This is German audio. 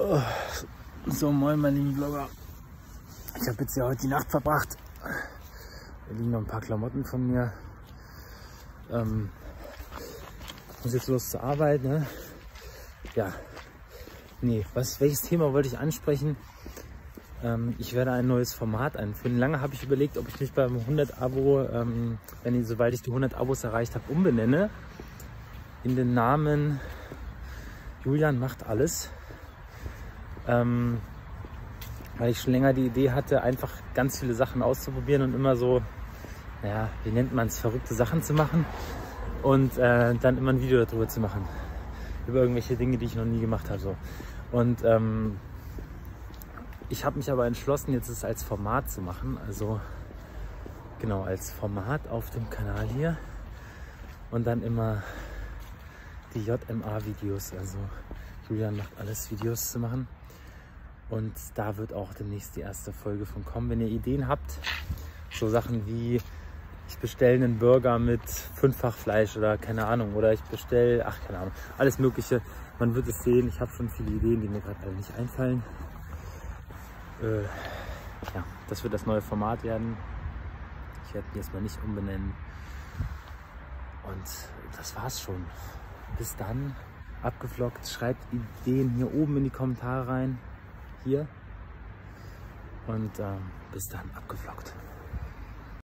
Oh, so, moin, mein lieben Vlogger. Ich habe jetzt ja heute die Nacht verbracht. Hier liegen noch ein paar Klamotten von mir. Ähm, muss jetzt los zur Arbeit, ne? Ja. Nee, was, welches Thema wollte ich ansprechen? Ähm, ich werde ein neues Format einführen. Lange habe ich überlegt, ob ich mich beim 100 Abo, ähm, wenn ich, sobald ich die 100 Abos erreicht habe, umbenenne. In den Namen Julian macht alles. Ähm, weil ich schon länger die Idee hatte, einfach ganz viele Sachen auszuprobieren und immer so, naja, wie nennt man es, verrückte Sachen zu machen und äh, dann immer ein Video darüber zu machen. Über irgendwelche Dinge, die ich noch nie gemacht habe. So. Und ähm, ich habe mich aber entschlossen, jetzt es als Format zu machen. Also genau, als Format auf dem Kanal hier. Und dann immer die JMA-Videos, also Julian macht alles Videos zu machen. Und da wird auch demnächst die erste Folge von kommen. Wenn ihr Ideen habt, so Sachen wie ich bestelle einen Burger mit fünffach Fleisch oder keine Ahnung, oder ich bestelle, ach keine Ahnung, alles Mögliche. Man wird es sehen. Ich habe schon viele Ideen, die mir gerade nicht einfallen. Äh, ja, das wird das neue Format werden. Ich werde mich erstmal nicht umbenennen. Und das war's schon. Bis dann, abgevloggt. Schreibt Ideen hier oben in die Kommentare rein hier. Und ähm, bis dann abgevloggt.